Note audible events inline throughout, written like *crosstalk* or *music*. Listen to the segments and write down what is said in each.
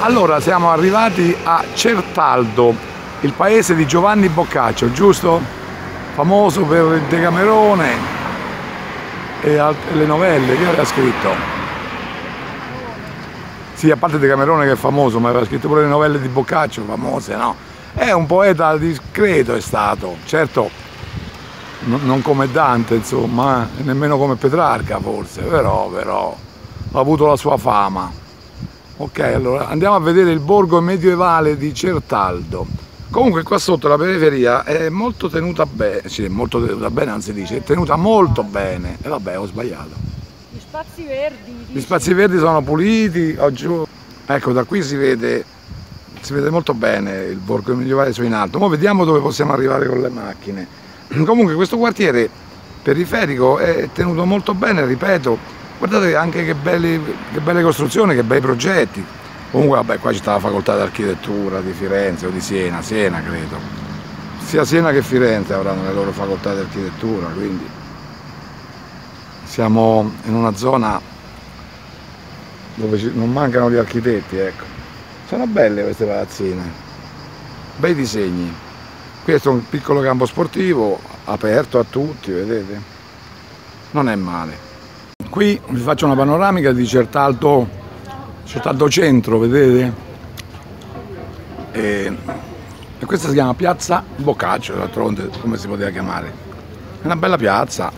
Allora siamo arrivati a Certaldo, il paese di Giovanni Boccaccio, giusto? Famoso per il Decamerone e le novelle, che aveva scritto? Sì, a parte Decamerone che è famoso, ma aveva scritto pure le novelle di Boccaccio, famose, no? È un poeta discreto è stato, certo non come Dante insomma, e nemmeno come Petrarca forse, però, però ha avuto la sua fama. Ok, allora andiamo a vedere il borgo medievale di Certaldo. Comunque qua sotto la periferia è molto tenuta bene, sì, molto tenuta bene, anzi dice, è tenuta molto bene. E vabbè, ho sbagliato. Gli spazi verdi. Dici? Gli spazi verdi sono puliti, oggi... ecco da qui si vede, si vede molto bene il borgo medievale su in alto. Ora vediamo dove possiamo arrivare con le macchine. *clears throat* Comunque questo quartiere periferico è tenuto molto bene, ripeto, guardate anche che, belli, che belle costruzioni, che bei progetti. Comunque vabbè qua c'è la facoltà di architettura di Firenze o di Siena, Siena credo. Sia Siena che Firenze avranno le loro facoltà di architettura, quindi siamo in una zona dove non mancano gli architetti, ecco. Sono belle queste palazzine, bei disegni. Questo è un piccolo campo sportivo, aperto a tutti, vedete? Non è male. Qui vi faccio una panoramica di Certaldo, Certaldo Centro, vedete? E, e questa si chiama Piazza Boccaccio, d'altronde come si poteva chiamare. È una bella piazza,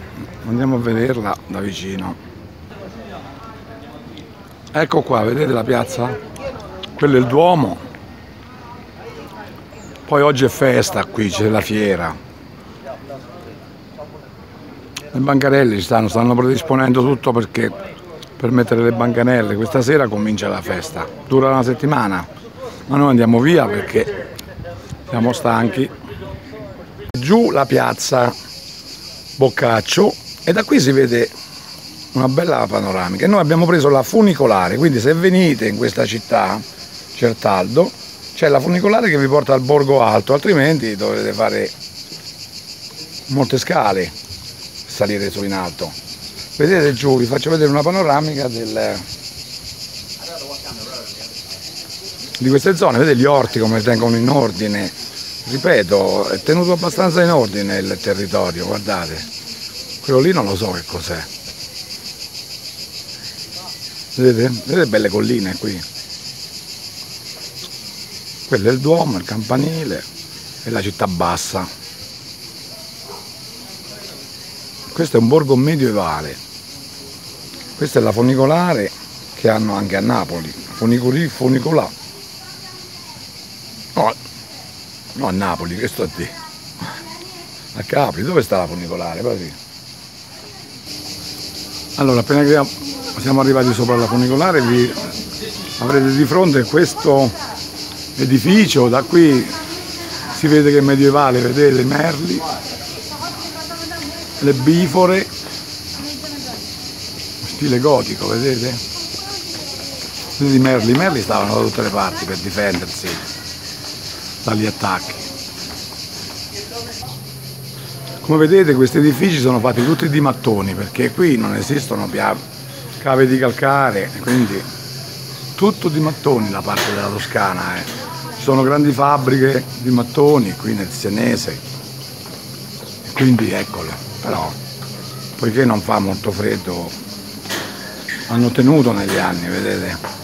andiamo a vederla da vicino. Ecco qua, vedete la piazza? Quello è il Duomo, poi oggi è festa qui, c'è la fiera. Le bancarelle stanno, stanno predisponendo tutto perché per mettere le bancanelle. Questa sera comincia la festa, dura una settimana, ma noi andiamo via perché siamo stanchi. Giù la piazza Boccaccio e da qui si vede una bella panoramica. Noi abbiamo preso la funicolare, quindi se venite in questa città, Certaldo, c'è la funicolare che vi porta al borgo alto, altrimenti dovrete fare molte scale salire su in alto. Vedete giù, vi faccio vedere una panoramica del, di queste zone, vedete gli orti come tengono in ordine. Ripeto, è tenuto abbastanza in ordine il territorio, guardate. Quello lì non lo so che cos'è. Vedete? Vedete belle colline qui quello è il Duomo, il campanile e la città bassa. Questo è un borgo medievale, questa è la funicolare che hanno anche a Napoli, Funicoli, funicolà. No, no a Napoli, che sto a dire? A Capri, dove sta la funicolare? Allora, appena che siamo arrivati sopra la funicolare vi avrete di fronte questo edificio, da qui si vede che è medievale, vedete le merli, le bifore, stile gotico, vedete? I merli, i merli stavano da tutte le parti per difendersi dagli attacchi. Come vedete questi edifici sono fatti tutti di mattoni perché qui non esistono cave di calcare, quindi tutto di mattoni la parte della Toscana. Eh sono grandi fabbriche di mattoni qui nel Senese, quindi eccole, però poiché non fa molto freddo hanno tenuto negli anni, vedete.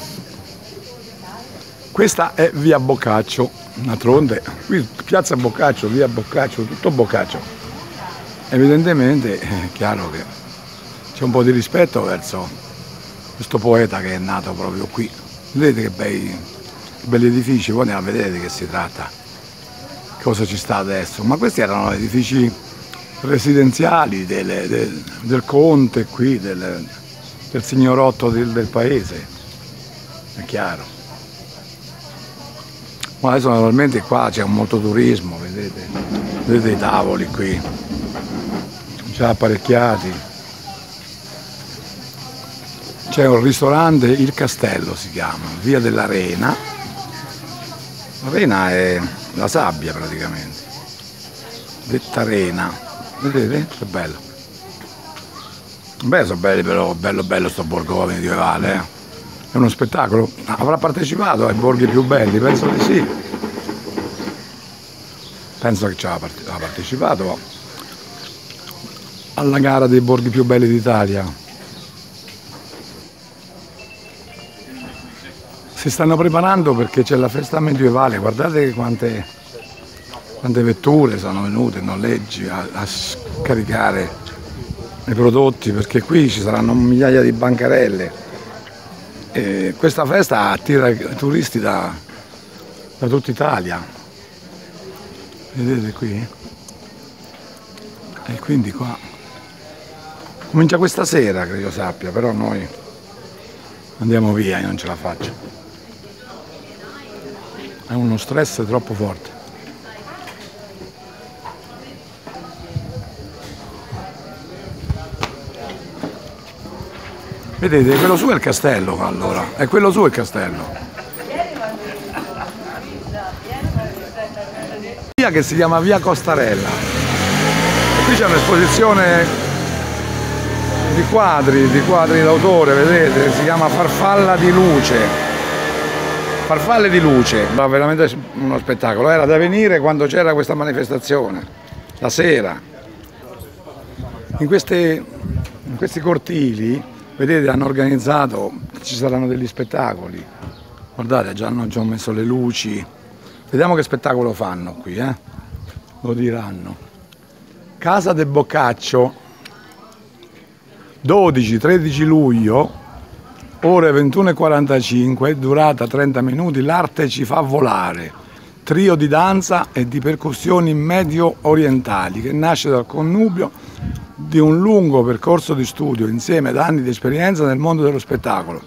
Questa è via Boccaccio, d'altronde qui piazza Boccaccio, via Boccaccio, tutto Boccaccio. Evidentemente è chiaro che c'è un po' di rispetto verso questo poeta che è nato proprio qui. Vedete che bei belli edifici, poi andiamo a vedere di che si tratta, cosa ci sta adesso. Ma questi erano edifici residenziali del, del, del conte qui, del, del signorotto del, del, paese, è chiaro. Ma adesso naturalmente qua c'è un mototurismo, vedete, vedete i tavoli qui, già apparecchiati. C'è un ristorante, il Castello si chiama, via dell'Arena, Rena è la sabbia praticamente, detta rena, vedete? Che bello. Beh, sono belli però, bello bello sto borgo medievale, eh? È uno spettacolo? Avrà partecipato ai borghi più belli? Penso di sì. Penso che ci ha partecipato alla gara dei borghi più belli d'Italia. Si stanno preparando perché c'è la festa medievale, guardate quante, quante vetture sono venute, noleggi a, a scaricare i prodotti perché qui ci saranno migliaia di bancarelle. E questa festa attira turisti da, da tutta Italia. Vedete qui? E quindi qua comincia questa sera, credo sappia, però noi andiamo via, io non ce la faccio è uno stress troppo forte. Vedete, quello su è il castello allora, è quello su il castello. Via che si chiama Via Costarella. Qui c'è un'esposizione di quadri, di quadri d'autore, vedete, si chiama Farfalla di Luce farfalle di luce, ma veramente uno spettacolo, era da venire quando c'era questa manifestazione, la sera. In, queste, in questi cortili, vedete, hanno organizzato, ci saranno degli spettacoli, guardate, già hanno già messo le luci, vediamo che spettacolo fanno qui, eh? lo diranno. Casa del Boccaccio, 12-13 luglio ore 21.45, durata 30 minuti, l'arte ci fa volare, trio di danza e di percussioni medio orientali che nasce dal connubio di un lungo percorso di studio insieme ad anni di esperienza nel mondo dello spettacolo,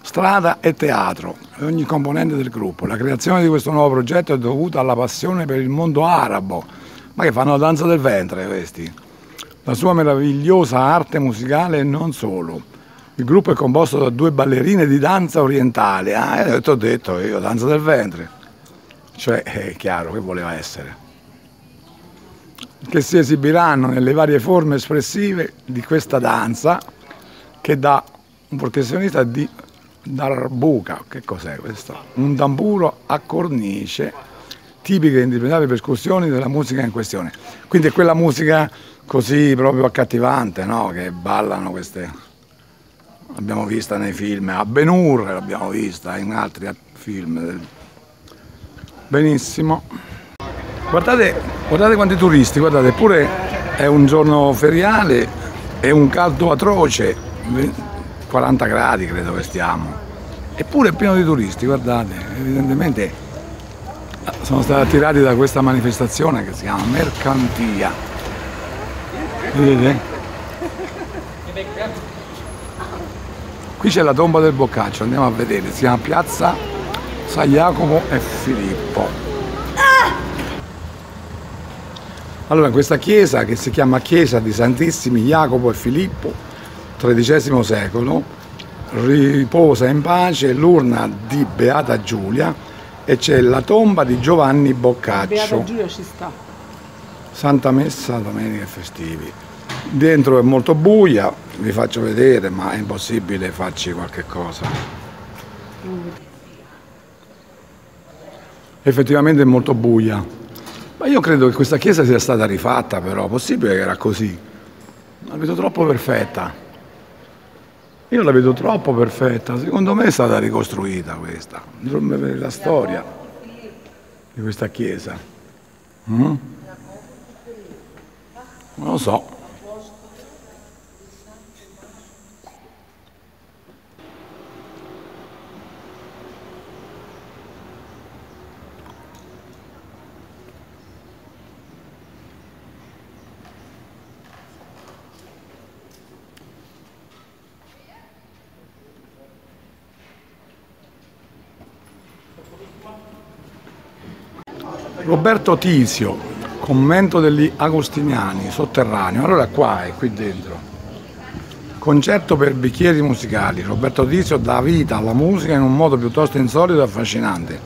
strada e teatro, ogni componente del gruppo. La creazione di questo nuovo progetto è dovuta alla passione per il mondo arabo, ma che fanno la danza del ventre questi, la sua meravigliosa arte musicale e non solo il gruppo è composto da due ballerine di danza orientale. Ah, e ho detto io, danza del ventre. Cioè, è chiaro che voleva essere. Che si esibiranno nelle varie forme espressive di questa danza che da un professionista di darbuca, che cos'è questo? Un tamburo a cornice, tipiche e indispensabili percussioni della musica in questione. Quindi è quella musica così proprio accattivante, no? Che ballano queste l'abbiamo vista nei film, a Ben-Hur l'abbiamo vista in altri film. Benissimo. Guardate, guardate quanti turisti, guardate, eppure è un giorno feriale, è un caldo atroce, 40 gradi credo che stiamo. Eppure è pieno di turisti, guardate, evidentemente sono stati attirati da questa manifestazione che si chiama Mercantia. Vedete? Qui c'è la tomba del Boccaccio, andiamo a vedere, si chiama Piazza San Jacopo e Filippo. Allora, in questa chiesa che si chiama Chiesa di Santissimi Jacopo e Filippo, XIII secolo, riposa in pace l'urna di Beata Giulia e c'è la tomba di Giovanni Boccaccio. Beata Giulia ci sta. Santa Messa, domenica e festivi. Dentro è molto buia, vi faccio vedere, ma è impossibile farci qualche cosa. Effettivamente è molto buia. Ma io credo che questa chiesa sia stata rifatta però, possibile che era così. La vedo troppo perfetta. Io la vedo troppo perfetta, secondo me è stata ricostruita questa. La storia di questa chiesa. Mm? Non lo so. Roberto Tisio, commento degli Agostiniani, sotterraneo. Allora qua è qui dentro. Concerto per bicchieri musicali. Roberto Tisio dà vita alla musica in un modo piuttosto insolito e affascinante,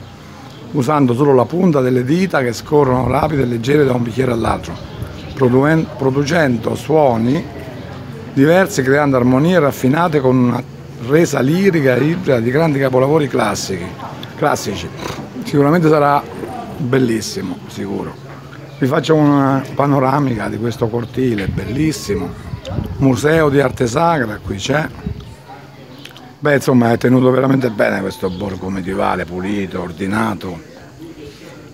usando solo la punta delle dita che scorrono rapide e leggere da un bicchiere all'altro, producendo suoni diversi creando armonie raffinate con una resa lirica e ibrida di grandi capolavori classici. classici. Sicuramente sarà bellissimo, sicuro. Vi faccio una panoramica di questo cortile, bellissimo. Museo di arte sacra, qui c'è. Beh, insomma, è tenuto veramente bene questo borgo medievale, pulito, ordinato.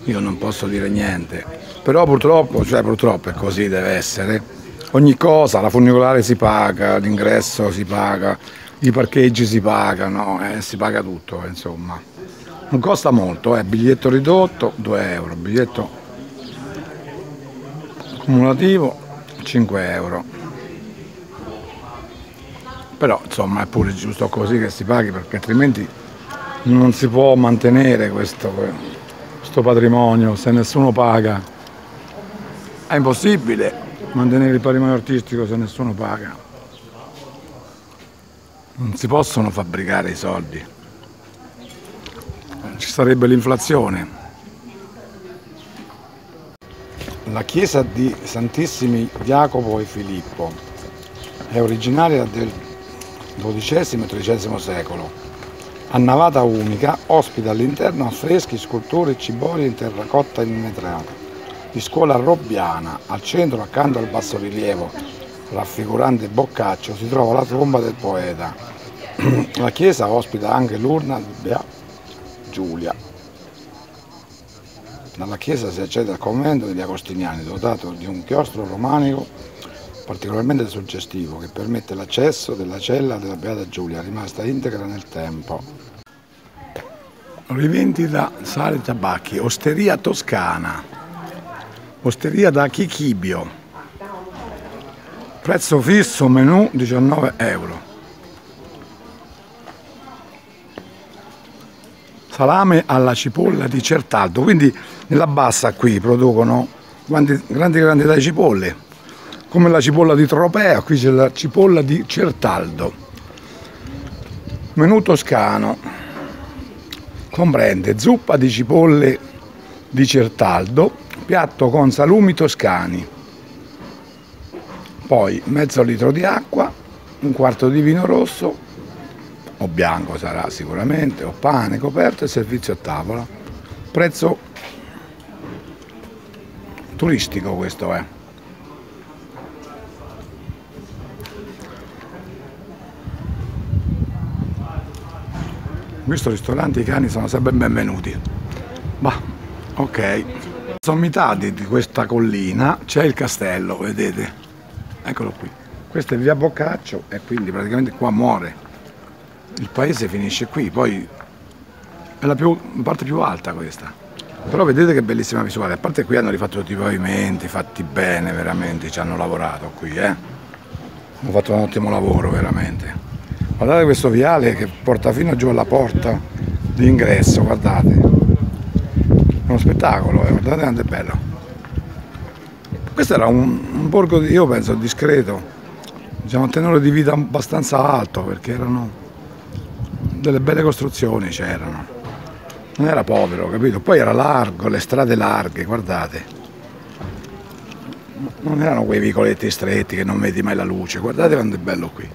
Io non posso dire niente. Però purtroppo, cioè purtroppo è così, deve essere. Ogni cosa, la funicolare si paga, l'ingresso si paga, i parcheggi si pagano, eh, si paga tutto, insomma. Non costa molto, eh, biglietto ridotto 2 euro, biglietto cumulativo 5 euro. Però insomma è pure giusto così che si paghi perché altrimenti non si può mantenere questo, questo patrimonio. Se nessuno paga è impossibile mantenere il patrimonio artistico se nessuno paga. Non si possono fabbricare i soldi ci sarebbe l'inflazione La chiesa di Santissimi Jacopo e Filippo è originaria del XII e XIII secolo. A navata unica, ospita all'interno affreschi, sculture ciborie in terracotta invetrata. Di scuola robbiana, al centro, accanto al bassorilievo raffigurante Boccaccio, si trova la tomba del poeta. *clears throat* La chiesa ospita anche l'urna di Bea Giulia, dalla chiesa si accede al convento degli Agostiniani, dotato di un chiostro romanico particolarmente suggestivo che permette l'accesso della cella della Beata Giulia, rimasta integra nel tempo. Rivendita sale e tabacchi, osteria toscana, osteria da Chichibio, prezzo fisso menù 19 euro. Salame alla cipolla di Certaldo, quindi nella bassa qui producono grandi grandi quantità di cipolle, come la cipolla di Tropea, qui c'è la cipolla di Certaldo. Menù toscano comprende zuppa di cipolle di Certaldo, piatto con salumi toscani, poi mezzo litro di acqua, un quarto di vino rosso, o bianco sarà sicuramente, o pane, coperto e servizio a tavola. Prezzo turistico questo è. In questo ristorante i cani sono sempre benvenuti. Bah, ok. Sommità di questa collina c'è il castello, vedete? Eccolo qui. Questa è via Boccaccio e quindi praticamente qua muore il paese finisce qui, poi è la, più, parte più alta questa. Però vedete che bellissima visuale, a parte qui hanno rifatto tutti i pavimenti, fatti bene veramente, ci hanno lavorato qui, eh. Hanno fatto un ottimo lavoro veramente. Guardate questo viale che porta fino giù alla porta di ingresso, guardate. È uno spettacolo, eh. guardate quanto è bello. Questo era un, un borgo, io penso, discreto, diciamo, un tenore di vita abbastanza alto perché erano delle belle costruzioni c'erano. Non era povero, capito? Poi era largo, le strade larghe, guardate. Non erano quei vicoletti stretti che non vedi mai la luce, guardate quanto è bello qui.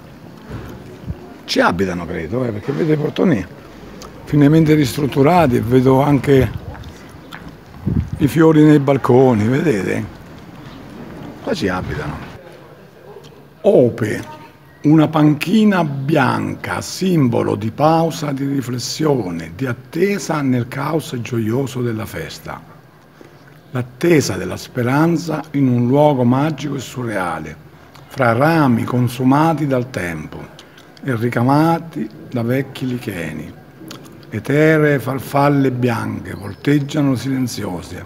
Ci abitano, credo, eh, perché vedo i portoni finemente ristrutturati vedo anche i fiori nei balconi, vedete? Qua ci abitano. Ope una panchina bianca, simbolo di pausa, di riflessione, di attesa nel caos gioioso della festa. L'attesa della speranza in un luogo magico e surreale, fra rami consumati dal tempo e ricamati da vecchi licheni. Eteree farfalle bianche volteggiano silenziose,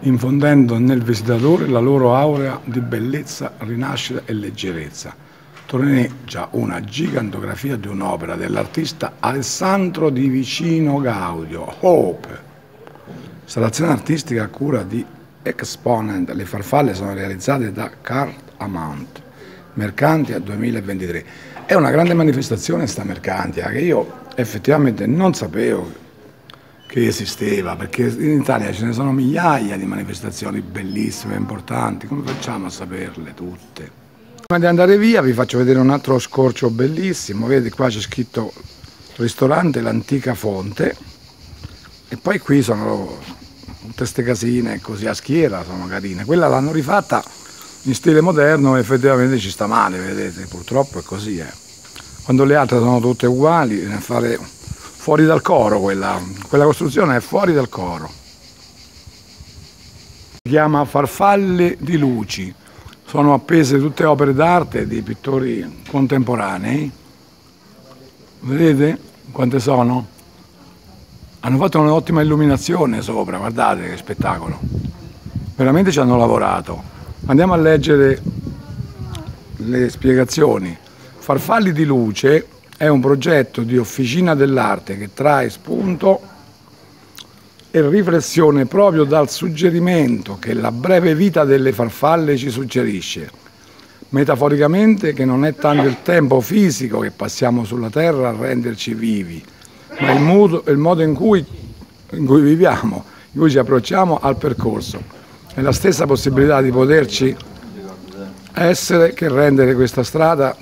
infondendo nel visitatore la loro aurea di bellezza, rinascita e leggerezza troneggia una gigantografia di un'opera dell'artista Alessandro Di Vicino Gaudio, Hope. Installazione artistica a cura di Exponent, le farfalle sono realizzate da Carl Amount, Mercantia 2023. È una grande manifestazione sta Mercantia che io effettivamente non sapevo che esisteva, perché in Italia ce ne sono migliaia di manifestazioni bellissime, importanti, come facciamo a saperle tutte? Prima di andare via vi faccio vedere un altro scorcio bellissimo, vedi qua c'è scritto ristorante l'antica fonte e poi qui sono tutte queste casine così a schiera, sono carine. Quella l'hanno rifatta in stile moderno effettivamente ci sta male, vedete, purtroppo è così. Eh. Quando le altre sono tutte uguali, fare fuori dal coro quella, quella costruzione è fuori dal coro. Si chiama Farfalle di Luci, sono appese tutte opere d'arte di pittori contemporanei. Vedete quante sono? Hanno fatto un'ottima illuminazione sopra, guardate che spettacolo. Veramente ci hanno lavorato. Andiamo a leggere le spiegazioni. Farfalli di luce è un progetto di officina dell'arte che trae spunto e riflessione proprio dal suggerimento che la breve vita delle farfalle ci suggerisce. Metaforicamente che non è tanto il tempo fisico che passiamo sulla terra a renderci vivi, ma il modo, il modo in, cui, in cui viviamo, in cui ci approcciamo al percorso. È la stessa possibilità di poterci essere che rendere questa strada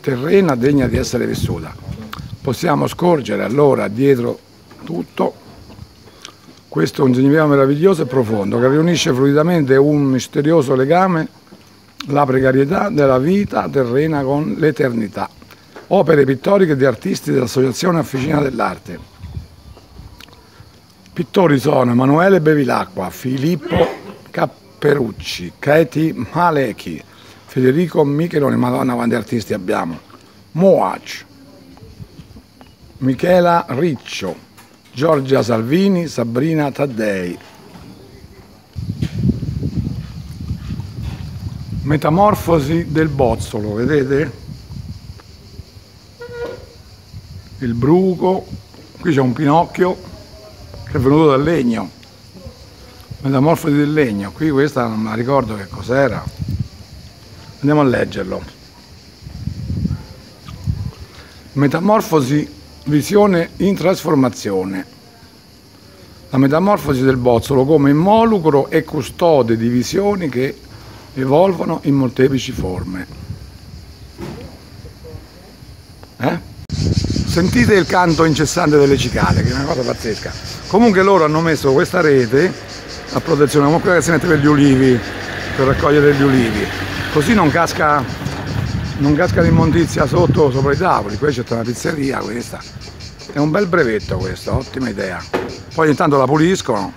terrena degna di essere vissuta. Possiamo scorgere allora dietro tutto questo è un significato meraviglioso e profondo che riunisce fluidamente un misterioso legame, la precarietà della vita terrena con l'eternità opere pittoriche di artisti dell'Associazione Officina dell'Arte. Pittori sono Emanuele Bevilacqua, Filippo Capperucci, Katie Malechi, Federico Micheloni, madonna quanti artisti abbiamo, Moac, Michela Riccio, Giorgia Salvini, Sabrina Taddei. Metamorfosi del bozzolo, vedete? il bruco, qui c'è un pinocchio che è venuto dal legno, metamorfosi del legno, qui questa non mi ricordo che cos'era, andiamo a leggerlo. Metamorfosi, visione in trasformazione. La metamorfosi del bozzolo come involucro e custode di visioni che evolvono in molteplici forme. Eh? Sentite il canto incessante delle cicale, che è una cosa pazzesca. Comunque loro hanno messo questa rete a protezione, come quella che si mette per gli ulivi, per raccogliere gli ulivi. Così non casca, non casca l'immondizia sotto, sopra i tavoli. Qui c'è una pizzeria questa. È un bel brevetto questo, ottima idea. Poi intanto la puliscono